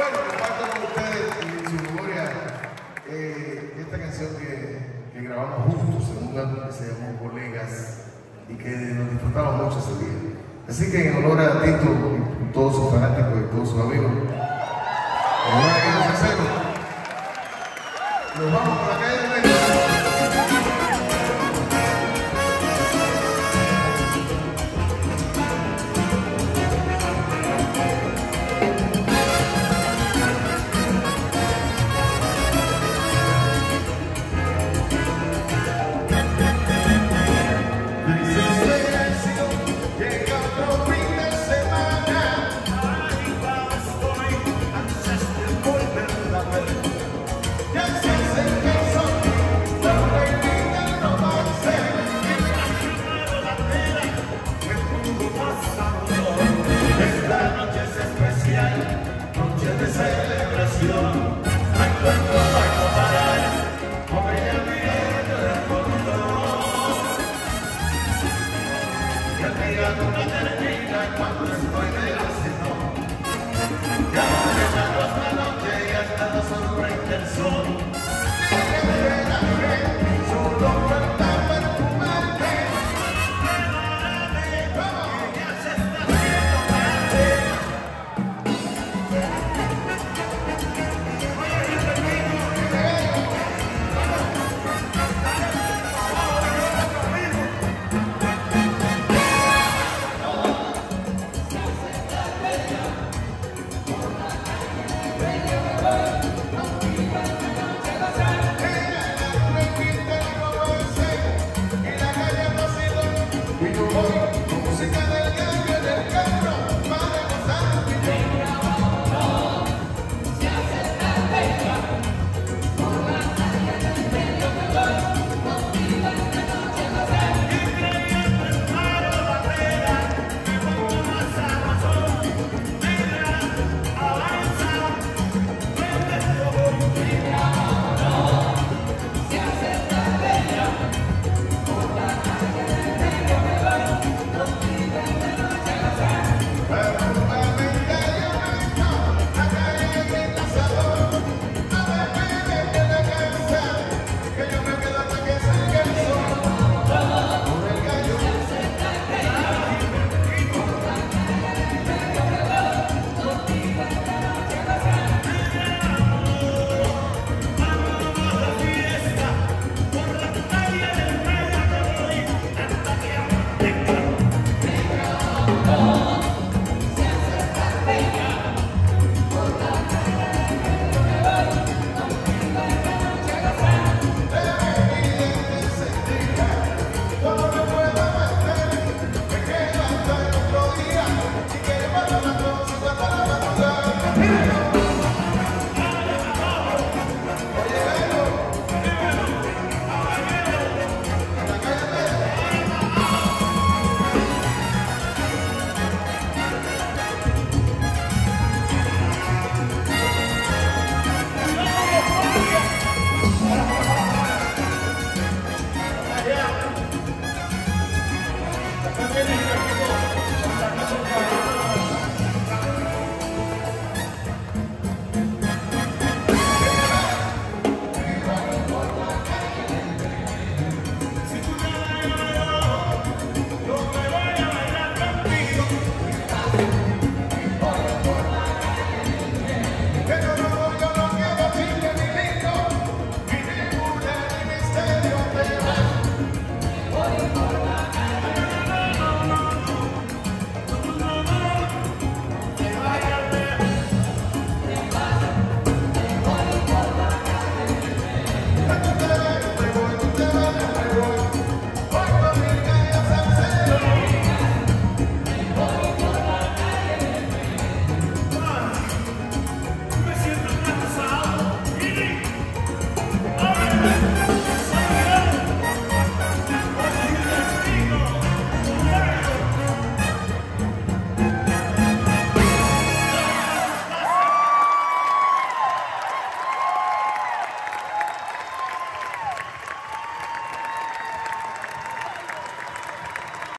Bueno, comparto con ustedes y en su memoria eh, esta canción que, que grabamos juntos en un álbum que se llamó Colegas y que nos disfrutamos mucho ese día. Así que en honor a Tito y todos sus fanáticos y todos sus amigos, en honor a Guillermo Cicero, nos vamos por la